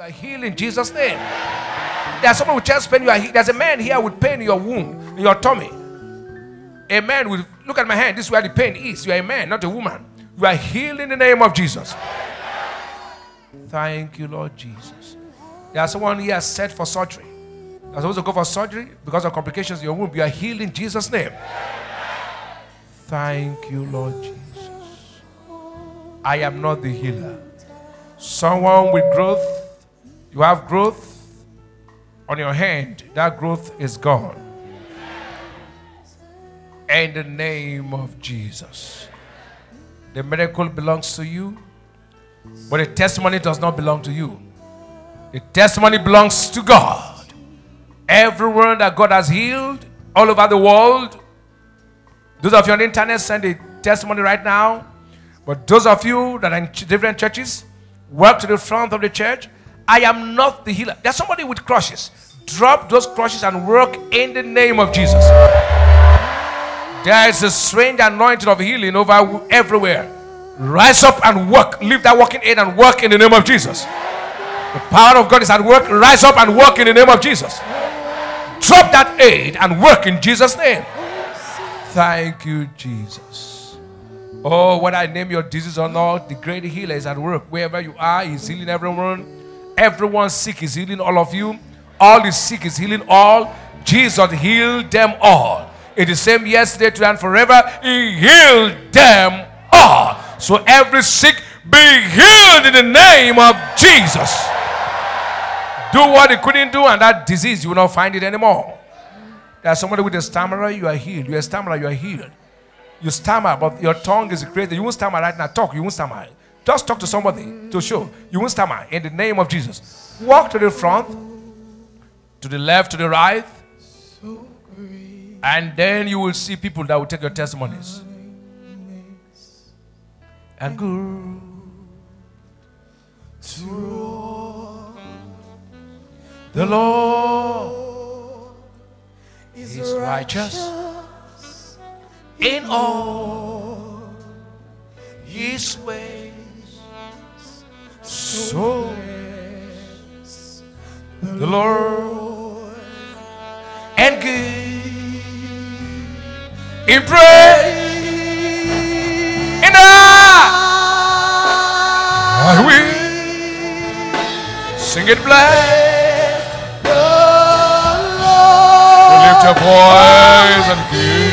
You are healed in Jesus' name. There's someone with chest pain. You are. There's a man here with pain in your womb, in your tummy. A man with look at my hand. This is where the pain is. You are a man, not a woman. You are healed in the name of Jesus. Thank you, Lord Jesus. There's someone here set for surgery. You're supposed to go for surgery because of complications in your womb. You are healed in Jesus' name. Thank you, Lord Jesus. I am not the healer. Someone with growth, you have growth on your hand, that growth is gone. In the name of Jesus. The miracle belongs to you, but the testimony does not belong to you. The testimony belongs to God. Everyone that God has healed all over the world, those of you on the internet send a testimony right now. But those of you that are in different churches, walk to the front of the church. I am not the healer. There's somebody with crushes. Drop those crushes and work in the name of Jesus. There is a strange anointing of healing over everywhere. Rise up and work. Leave that walking aid and work in the name of Jesus. The power of God is at work. Rise up and work in the name of Jesus. Drop that aid and work in Jesus' name. Thank you, Jesus. Oh, whether I name your disease or not, the great healer is at work. Wherever you are, He's healing everyone. Everyone sick is healing all of you. All is sick is healing all. Jesus healed them all. It is same yesterday, today, and forever. He healed them all. So every sick be healed in the name of Jesus. Do what he couldn't do, and that disease, you will not find it anymore. There's somebody with a stammerer, you are healed. You're a stammerer, you are healed. You stammer, but your tongue is crazy. You won't stammer right now. Talk, you won't stammer. Just talk to somebody to show. You won't stammer in the name of Jesus. Walk to the front, to the left, to the right. And then you will see people that will take your testimonies. And go to the Lord is righteous in all his ways. So the Lord and good in praise and I will sing it bless the Lord. lift your voice and give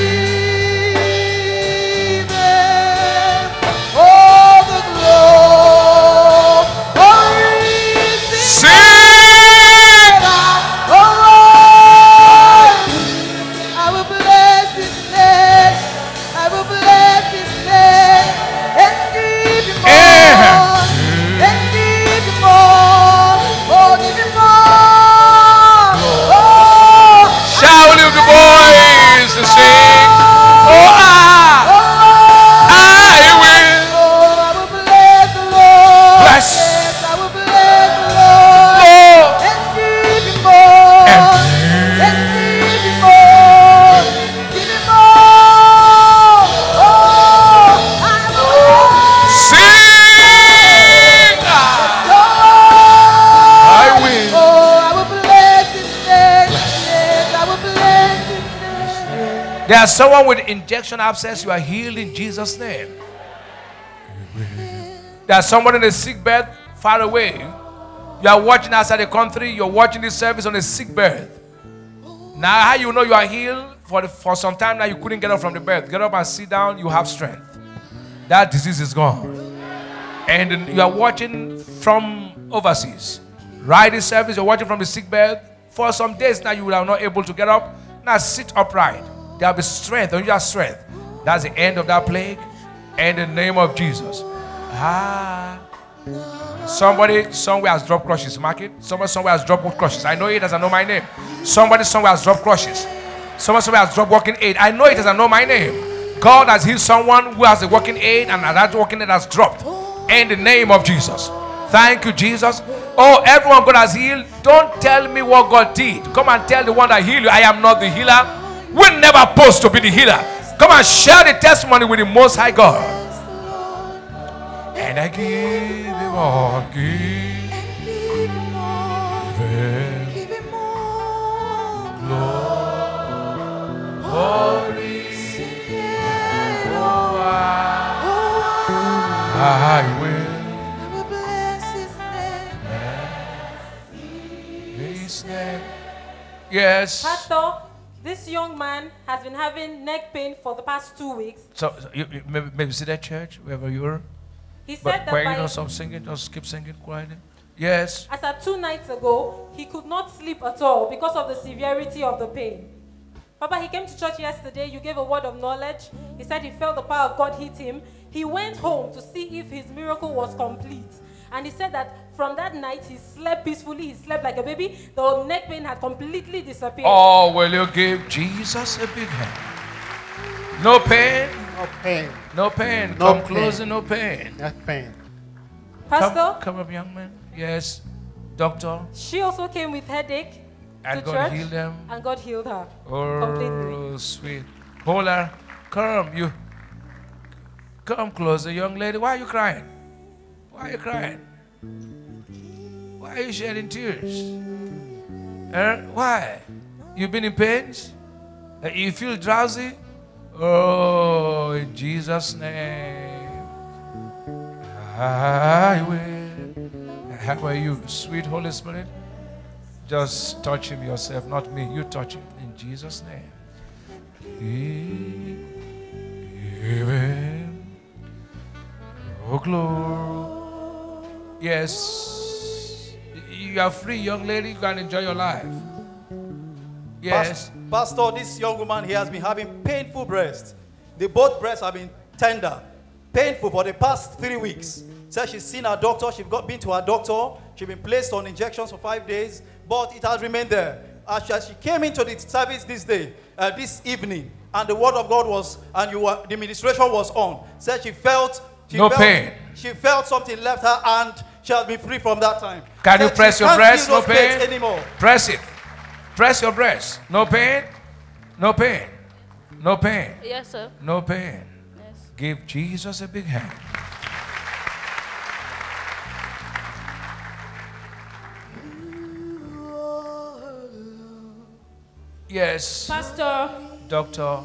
There's someone with injection abscess. You are healed in Jesus' name. There's someone in a sick bed far away. You are watching outside the country. You're watching this service on a sick bed. Now, how you know you are healed? For, the, for some time now, you couldn't get up from the bed. Get up and sit down. You have strength. That disease is gone. And you are watching from overseas. Right service, you're watching from the sick bed. For some days now, you are not able to get up. Now sit upright. There will be strength, unusual strength. That's the end of that plague. In the name of Jesus. Ah. Somebody somewhere has dropped crushes. Mark it. Somebody somewhere has dropped crushes. I know it as I know my name. Somebody somewhere has dropped crushes. Someone somewhere has dropped walking aid. I know it as I know my name. God has healed someone who has a walking aid and that walking aid has dropped. In the name of Jesus. Thank you, Jesus. Oh, everyone God has healed. Don't tell me what God did. Come and tell the one that healed you. I am not the healer. We're never supposed to be the healer. Come and share the testimony with the Most High God. And I give him all, give, give him more. give him all glory. Oh, I, I will. Yes. Pastor this young man has been having neck pain for the past two weeks. So, so you, you maybe, maybe see that church, wherever you are. He said But that where you don't stop singing, just keep singing quietly. Yes. as at two nights ago, he could not sleep at all because of the severity of the pain. Papa, he came to church yesterday. You gave a word of knowledge. He said he felt the power of God hit him. He went home to see if his miracle was complete. And he said that from that night, he slept peacefully. He slept like a baby. The neck pain had completely disappeared. Oh, will you give Jesus a big hand? No pain, No pain. no pain. No Come pain. closer, no pain. Not pain. Pastor, Come, come up, young man. Yes. Doctor. she also came with headache And to God church, healed them. and God healed her. Oh, Completely. sweet. Hold her. Come, you. Come closer, young lady. Why are you crying? Why are you crying? Why are you shedding tears? Eh? Why? You've been in pains? Uh, You feel drowsy? Oh, in Jesus' name. I will. How are you, sweet Holy Spirit? Just touch him yourself, not me. You touch him in Jesus' name. Him oh glory. Yes. You are free, young lady. You can enjoy your life. Yes. Pastor, this young woman here has been having painful breasts. The both breasts have been tender, painful for the past three weeks. Says she's seen her doctor, she's got been to her doctor, she's been placed on injections for five days, but it has remained there. As she, as she came into the service this day, uh, this evening, and the word of God was, and you were, the ministration was on. Said she felt, she No felt, pain. She felt something left her, and she be free from that time. Can you Said she press your breast? No pain. anymore. Press it. Press your breast. No mm-hmm. pain. No pain. No pain. Yes, sir. No pain. Yes. Give Jesus a big hand. Yes, Pastor, doctor.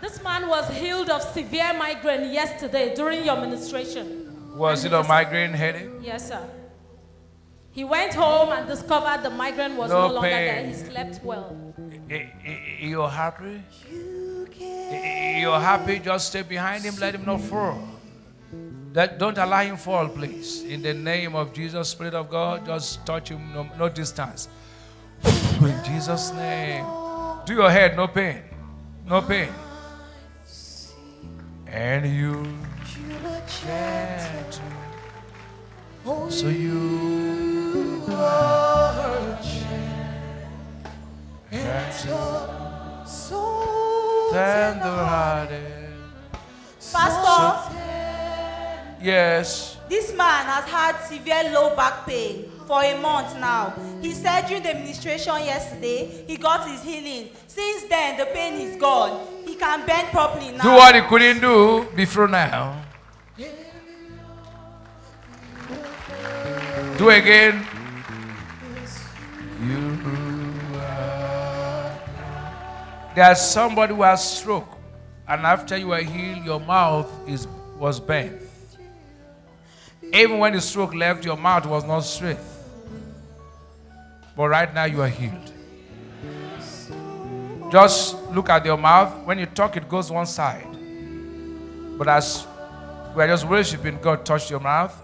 this man was healed of severe migraine yesterday during your ministration. Was it a migraine headache? Yes, sir. He went home and discovered the migraine was No no, longer there. He slept well. You're happy? You're happy? Just stay behind him, let him not fall. That, don't allow him fall, please. In the name of Jesus, Spirit of God, just touch him, no, no distance. In Jesus' name. Do your head, no pain. No pain. And you gentle. So you are gentle. Tender-hearted. Pastor, Yes. this man has had severe low back pain for a month now. He said during the administration yesterday, he got his healing. Since then, the pain is gone. He can bend properly now. Do what he couldn't do before now. Do again. There's somebody who has stroke, and after you are healed, your mouth is was bent. Even when the stroke left, your mouth was not straight. But right now you are healed. Just look at your mouth. When you talk, it goes one side. But as we are just worshiping, God touched your mouth.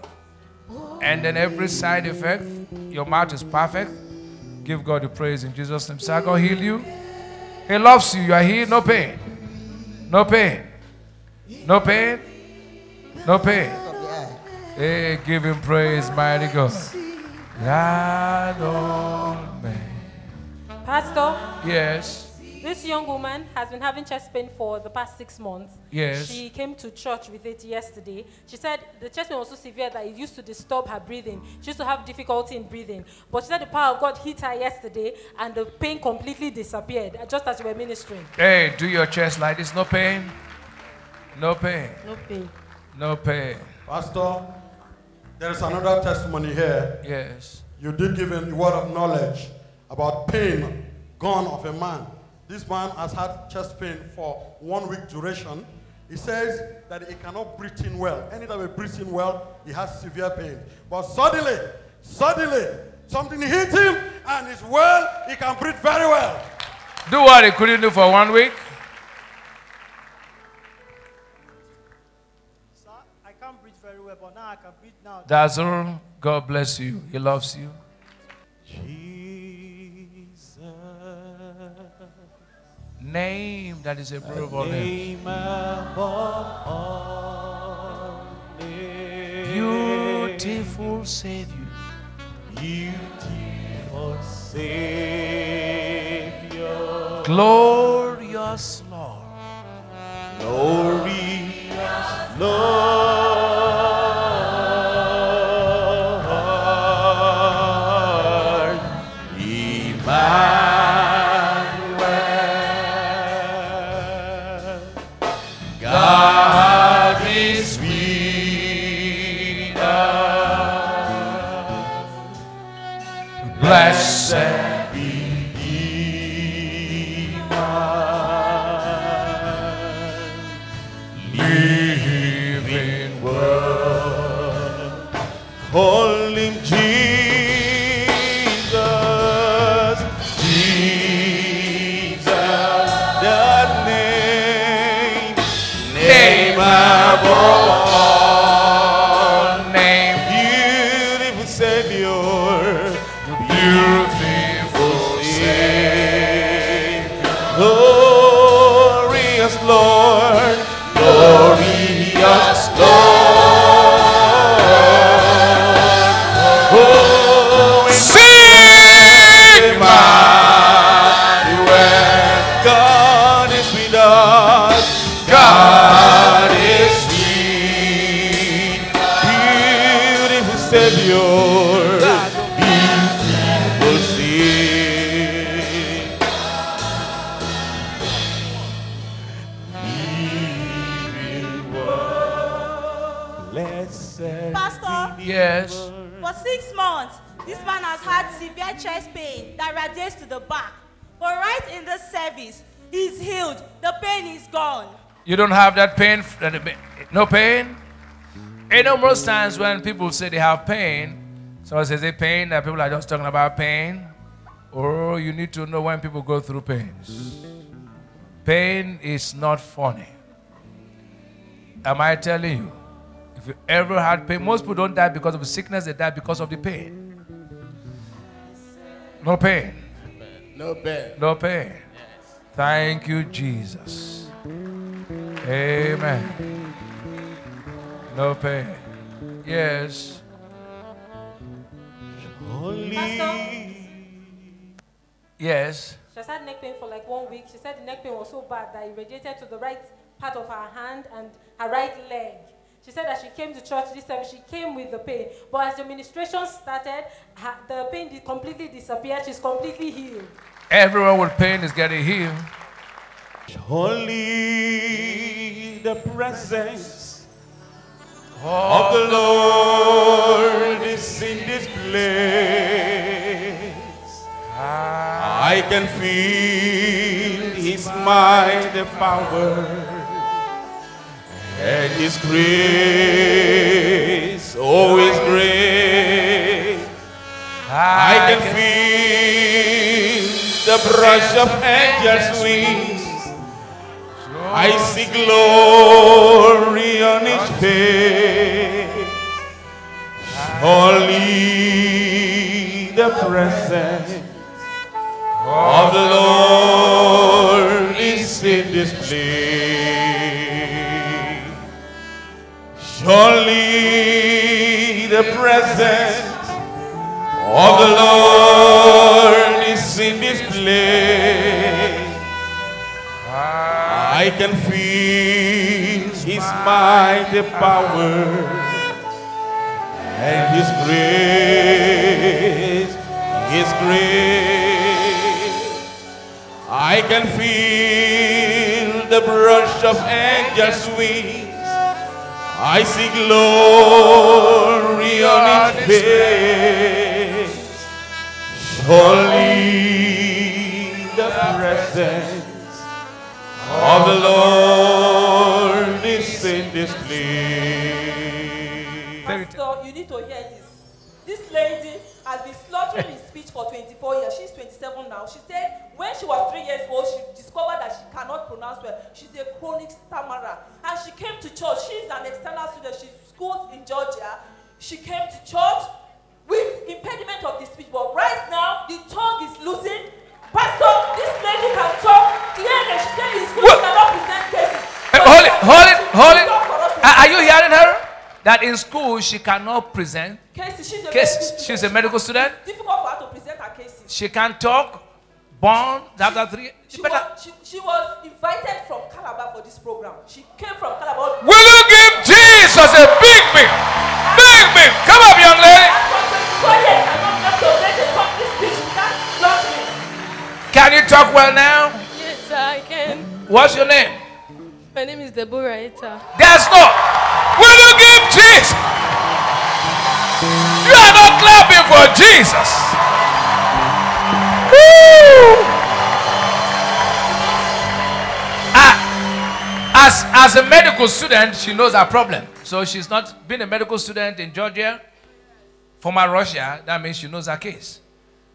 And then every side effect, your mouth is perfect. Give God the praise in Jesus' name. Say, God heal you. He loves you. You are healed. No pain. No pain. No pain. No pain. Hey, give him praise, mighty God. God. Pastor, Yes. This young woman has been having chest pain for the past six months. Yes. She came to church with it yesterday. She said the chest pain was so severe that it used to disturb her breathing. She used to have difficulty in breathing. But she said the power of God hit her yesterday and the pain completely disappeared, uh, just as we were ministering. Hey, do your chest like this. No pain. No pain. No pain. No pain. Pastor, there is another testimony here. Yes. You did give him a word of knowledge about pain gone of a man. This man has had chest pain for one week duration. He says that he cannot breathe in well. Anytime he breathes in well, he has severe pain. But suddenly, suddenly, something hit him and he's well. He can breathe very well. Do what he couldn't do for one week. Sir, I can't breathe very well, but now I can breathe now. That's all. God bless you. He loves you. Name that is a beautiful name. name above all names. Beautiful Savior. beautiful Savior, Glorious Lord. glorious pain is gone. You don't have that pain? No pain? You know, most times when people say they have pain, someone says they pain, that people are just talking about pain. Or you need to know when people go through pains. Pain is not funny. Am I telling you? If you ever had pain, most people don't die because of sickness, they die because of the pain. No pain. No pain. No pain. Thank you, Jesus. Amen. No pain. Yes. Pastor, Yes. she has had neck pain for like one week. She said the neck pain was so bad that it radiated to the right part of her hand and her right leg. She said that she came to church this time. She came with the pain, but as the ministration started, her, the pain did completely disappeared. She's completely healed. Everyone with pain is getting healed. Holy the presence oh. of the Lord is in this place. Ah. I can feel His might, the power, and His grace. Oh, His grace. Ah, I can feel the brush of angels' wings. I see glory on His face. Surely the presence of the Lord is in this place. Surely the presence of the Lord this place. I can feel His mighty power and His grace, His grace. I can feel the brush of angels' wings. I see glory on His face. The presence of the Lord is in this place. Pastor, you need to hear this. This lady has been slaughtering in speech for 24 years. She's 27 now. She said when she was three years old, she discovered that she cannot pronounce well. She's a chronic stammerer. And she came to church. She's an external student. She schools in Georgia. She came to church with impediment of the speech. But right now, the tongue is losing. Pastor, this lady can talk clearly. She said in school she cannot present cases. Hey, hold it, hold it, hold it. talk for us in Are you hearing her? That in school she cannot present Cases. She's a cases. medical She's a student. medical student. It's difficult for her to present her cases. She can talk. Born after three. She was, she, she was invited from Calabar for this program. She came from Calabar. Will you give Jesus a big, big, big, big? Come up, young lady. Can you talk well now? Yes, I can. What's your name? My name is Deborah Eta. That's not. Will you give Jesus? You are not clapping for Jesus. Woo! Ah, as, as a medical student, she knows her problem. So she's not been a medical student in Georgia, former Russia. That means she knows her case.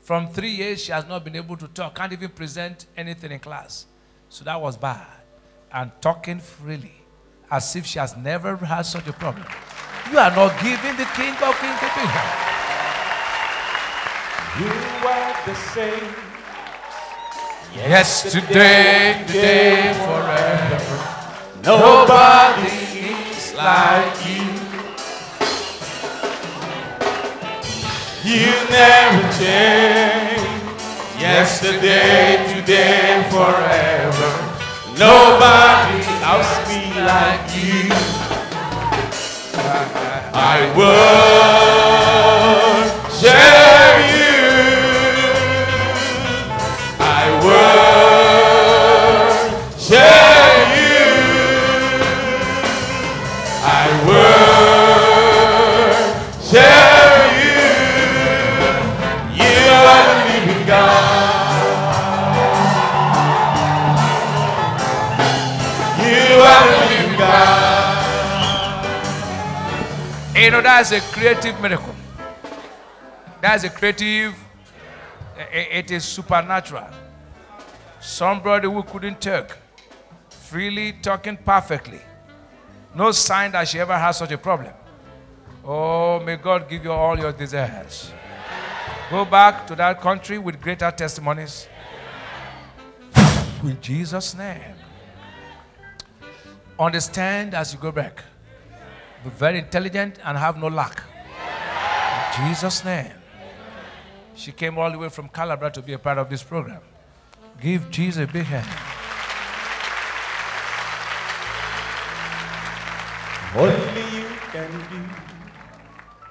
From three years, she has not been able to talk, can't even present anything in class. So that was bad. And talking freely, as if she has never had such a problem. You are not giving the King of Kings big hand. You are the same. Yesterday, today, forever. Nobody is like you. You never change. Yesterday, today, forever. Nobody else be like you. I worship that's a creative miracle. That's a creative, i- it is supernatural. Somebody who couldn't talk, freely talking perfectly. No sign that she ever had such a problem. Oh, may God give you all your desires. Go back to that country with greater testimonies. In Jesus' name. Understand as you go back. Be very intelligent and have no lack. In Jesus' name. She came all the way from Calabar to be a part of this program. Give Jesus a big hand. Only you can do.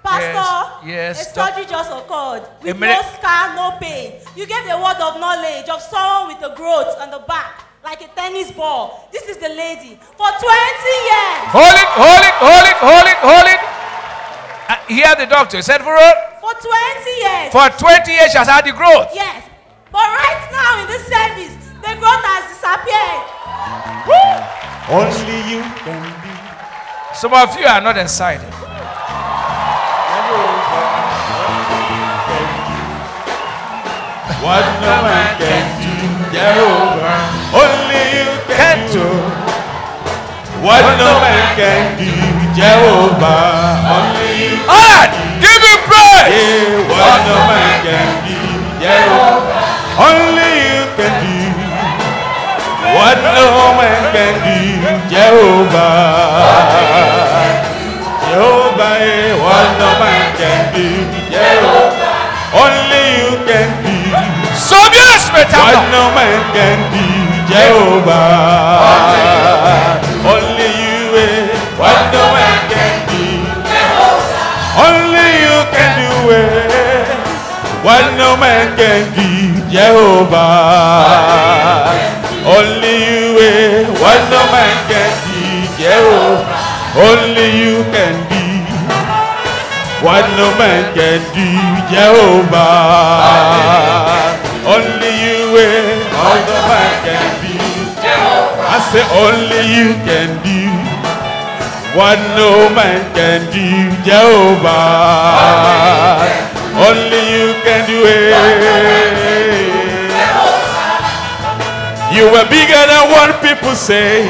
Pastor, yes, a doc- surgery just occurred with no scar, no pain. You gave a word of knowledge of someone with a growth on the back, like a tennis ball. This is the lady for 20 years. Hold it, hold it, hold it, hold it, hold it. Uh, hear the doctor. He said for her, For 20 years. for 20 years she has had the growth. yes. But right now in this service, the growth has disappeared. Only you can do. Some of you are not excited. What no man can Jehovah, only you can do. What no man can do, Jehovah, only you. All right, give him praise. Yeah, what no man can do, Jehovah, only you can do. What no man can do, Jehovah. Jehovah, eh, what no man can do, Jehovah, only you can do. So yes, What no man can do, Jehovah. Only you, eh. What no man can do, Only you can do it. What no man can do, Jehovah. Only you, eh. What no man can do, Jehovah. Only you can do. What no man can do, Jehovah. Only you, eh. What no man can do. I say only you can do. What no man can do, Jehovah. Only you can do it. You are bigger than what people say,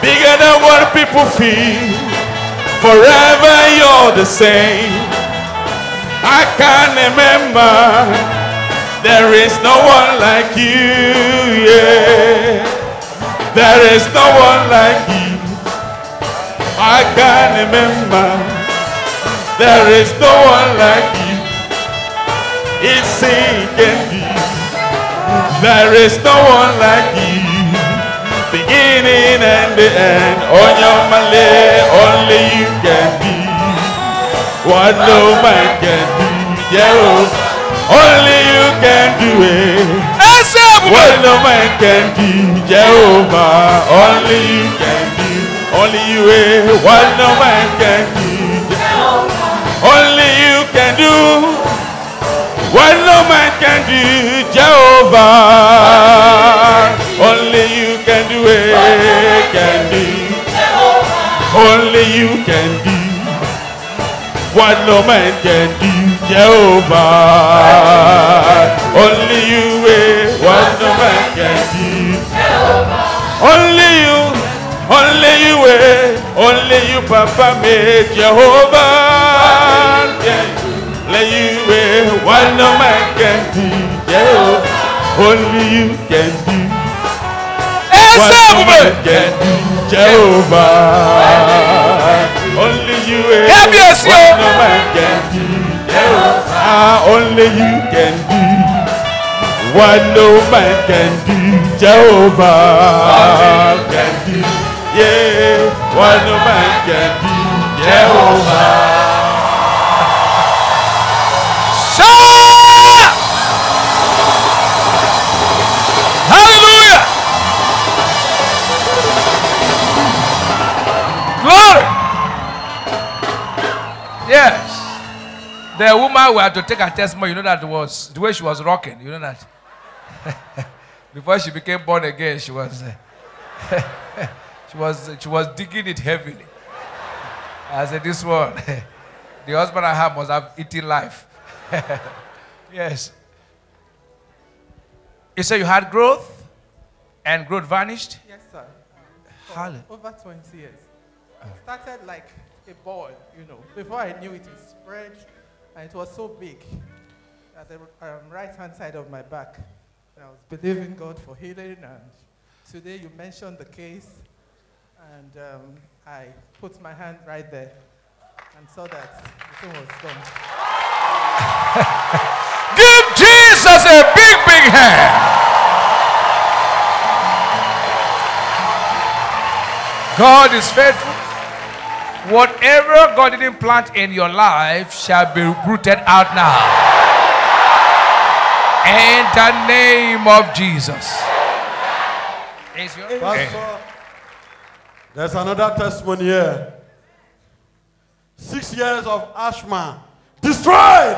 bigger than what people feel. Forever you're the same. I can't remember. There is no one like you, yeah. There is no one like you. I can't remember. There is no one like you. It's can be. There is no one like you. Beginning and the end. On your only you can be. What no man can do. Jehovah. Oh. Only you can do it. What no man can do. Jehovah. Only you can do. Only you. eh, What no man can do. Only you can do. What no man can do, Jehovah. Only you can do it, can do. Only you can do. What no man can do, Jehovah. Only you, eh, what no man can do. Only you, only you, eh, only you, Papa, me, Jehovah. Only you, eh, what no man can do, Jehovah. Only you can do. What no man can do, Jehovah. Only you, Kábíyèsí o. what no man can do, Jehovah. Only you can do. What no man can do, Jehovah can do. Yeah, what no man can do, Jehovah. Shout! Yes. The woman we had to take her testimony, you know that was the way she was rocking, you know that. Before she became born again, she was she was she was digging it heavily. I said, this one, the husband I have must have eaten life. yes. You said you had growth and growth vanished? Yes, sir. Hallelujah. Over 20 years. It started like a ball, you know. Before I knew it, it spread, and it was so big at the um, right hand side of my back. I was believing God for healing, and today you mentioned the case, and um, I put my hand right there and saw that the thing was gone. Give Jesus a big, big hand. God is faithful. Whatever God didn't plant in your life shall be rooted out now. In the name of Jesus. Pastor, there's another testimony here. Six years of asthma destroyed.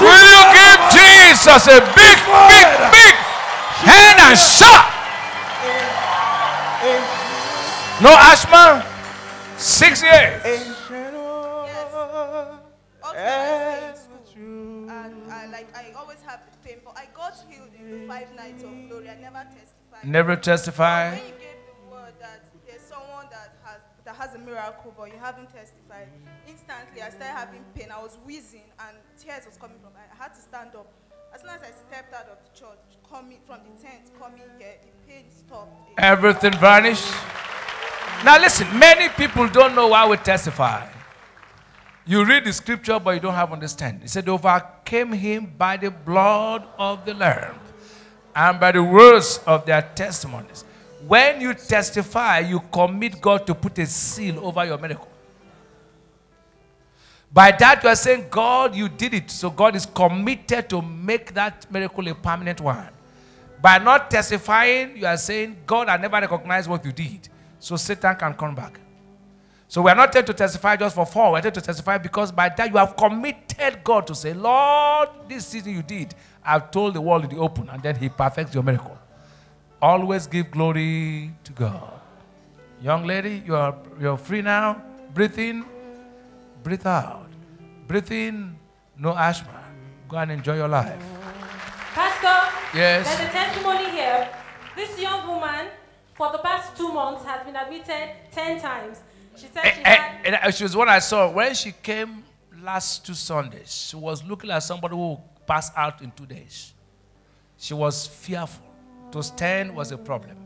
Will you give Jesus a big, big, big hand and shout? No asthma? Six years. And I, like, I always have pain, but I got healed in the five nights of glory. I never testified. Never testify. When you gave the word that there's someone that has that has a miracle, but you haven't testified, instantly I started having pain. I was wheezing and tears was coming from. I had to stand up. As soon as I stepped out of the church, coming from the tent, coming here, the pain stopped. Everything vanished. Now listen, many people don't know why we testify. You read the scripture, but you don't have understanding. It said, overcame him by the blood of the Lamb and by the words of their testimonies. When you testify, you commit God to put a seal over your miracle. By that, you are saying, God, you did it. So God is committed to make that miracle a permanent one. By not testifying, you are saying, God, I never recognized what you did. So Satan can come back. So we are not here to testify just for fun. We are here to testify because by that you have committed God to say, Lord, this season you did, I've told the world in the open, and then He perfects your miracle. Always give glory to God. Young lady, you are you're free now. Breathe in, breathe out. Breathe in, No asthma. Go and enjoy your life. Pastor, Yes. there's a testimony here. This young woman, for the past two months, has been admitted 10 times. She said she And, had. and- and she was one I saw when she came last two Sundays. She was looking like somebody who will pass out in two days. She was fearful. To stand was a problem.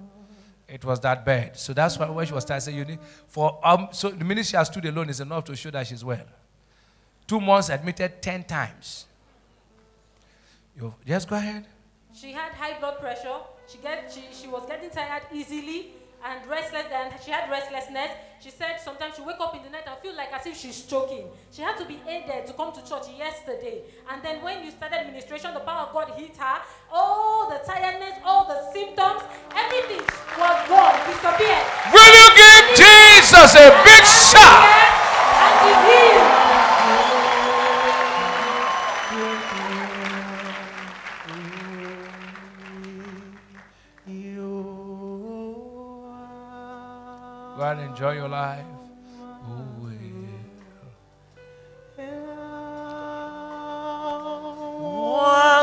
It was that bad. So that's why when she was starting, you need for um. So the minute she has stood alone is enough to show that she's well. Two months admitted ten times. You just go ahead. She had high blood pressure. She, get, she, she was getting tired easily and restless. And she had restlessness. She said sometimes she wake up in the night and feel like as if she's choking. She had to be aided to come to church yesterday. And then when you started administration, the power of God hit her. All the tiredness, all the symptoms, everything was gone, disappeared. Will you give Jesus a big shout? Enjoy your life. Oh,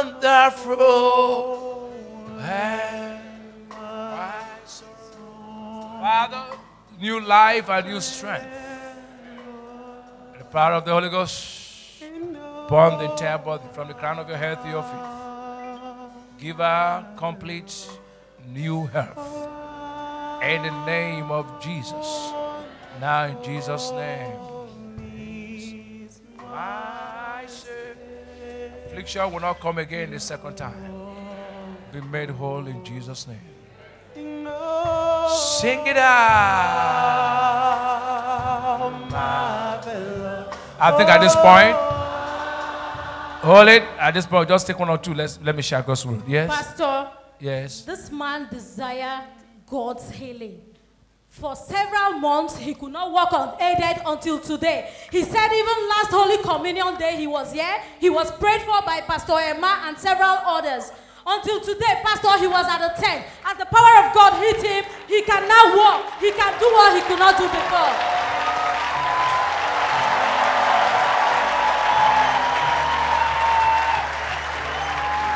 Wonderful. Father, new life and new strength. And the power of the Holy Ghost upon the entire body, from the crown of your head to your feet. Give her complete new health. In the name of Jesus. Now in Jesus' name. Affliction will not come again the second time. Be made whole in Jesus' name. Sing it out. I think at this point, hold it. At this point, just take one or two. Let's let me share God's word. Yes. Pastor, Yes. this man desired God's healing. For several months, he could not walk unaided until today. He said, even last Holy Communion day, he was here. He was prayed for by Pastor Emma and several others. Until today, Pastor, he was at a tent. As the power of God hit him, he can now walk. He can do what he could not do before.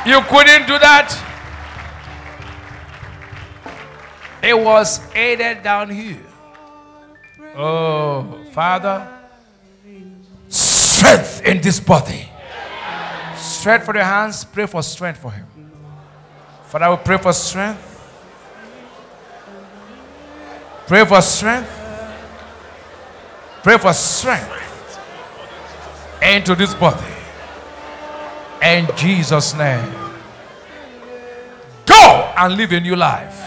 You couldn't do that. It was aided down here. Oh, Father, strength in this body. Strength for the hands. Pray for strength for him. Father, will pray for strength. Pray for strength. Pray for strength into this body. In Jesus' name. Go and live a new life.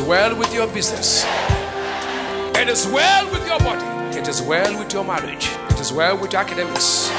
Well with your business. It is well with your body. It is well with your marriage. It is well with your academics.